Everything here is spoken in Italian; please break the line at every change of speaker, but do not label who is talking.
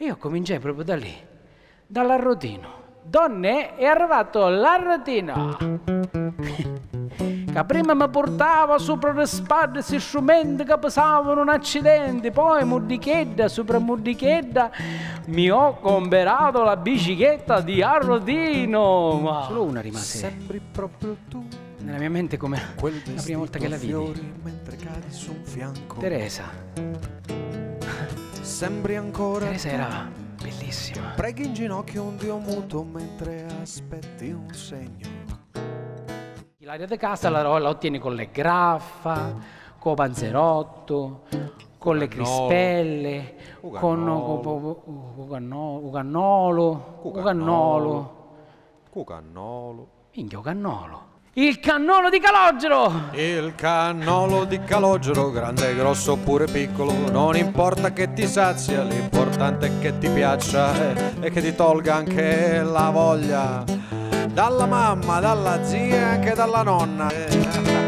Io cominciai proprio da lì, dall'arrotino. Donne, è arrivato l'arrotino. che prima mi portava sopra le spalle questi strumenti che pesavano un accidente, poi murdichedda sopra murdichedda mi ho comprato la bicicletta di Arrotino. Ma solo una rimase.
Sembri proprio tu.
Nella mia mente come la prima volta che la vidi.
fiori mentre cadi su un fianco.
Teresa.
Sembri ancora
Teresa
tu.
era bellissima.
Preghi in ginocchio un dio muto mentre aspetti un segno.
L'aria di casa la, la ottieni con le graffa, con panzerotto, con le crispelle, con
Cugannolo.
Ugannolo, Ugannolo, Ugannolo,
Cucannolo.
minchia Ugannolo, il cannolo di Calogero!
Il cannolo di calogero, grande, grosso oppure piccolo, non importa che ti sazia, l'importante è che ti piaccia e che ti tolga anche la voglia. Dalla mamma, dalla zia e anche dalla nonna.